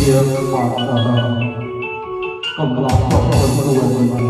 ជាបត់កំឡោះបត់ខ្លួន